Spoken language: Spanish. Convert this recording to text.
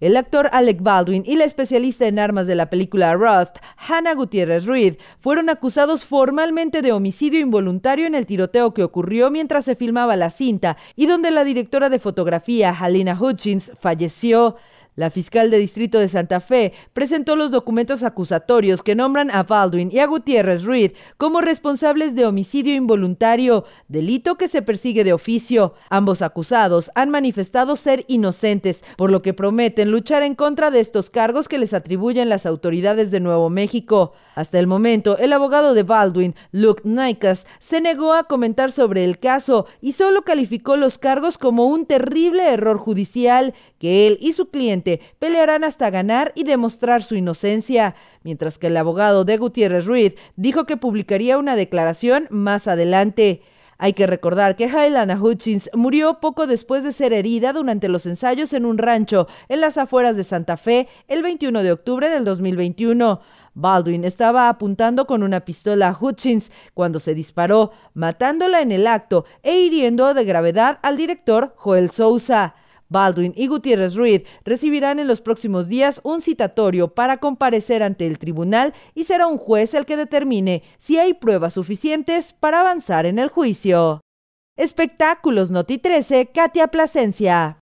El actor Alec Baldwin y la especialista en armas de la película Rust, Hannah Gutiérrez Reed, fueron acusados formalmente de homicidio involuntario en el tiroteo que ocurrió mientras se filmaba la cinta y donde la directora de fotografía, Halina Hutchins, falleció. La fiscal de distrito de Santa Fe presentó los documentos acusatorios que nombran a Baldwin y a Gutiérrez Reed como responsables de homicidio involuntario, delito que se persigue de oficio. Ambos acusados han manifestado ser inocentes, por lo que prometen luchar en contra de estos cargos que les atribuyen las autoridades de Nuevo México. Hasta el momento, el abogado de Baldwin, Luke Naikas, se negó a comentar sobre el caso y solo calificó los cargos como un terrible error judicial que él y su cliente pelearán hasta ganar y demostrar su inocencia, mientras que el abogado de Gutiérrez Reed dijo que publicaría una declaración más adelante. Hay que recordar que Hailana Hutchins murió poco después de ser herida durante los ensayos en un rancho en las afueras de Santa Fe el 21 de octubre del 2021. Baldwin estaba apuntando con una pistola a Hutchins cuando se disparó, matándola en el acto e hiriendo de gravedad al director Joel Sousa. Baldwin y Gutiérrez Reed recibirán en los próximos días un citatorio para comparecer ante el tribunal y será un juez el que determine si hay pruebas suficientes para avanzar en el juicio. Espectáculos Noti 13, Katia Plasencia.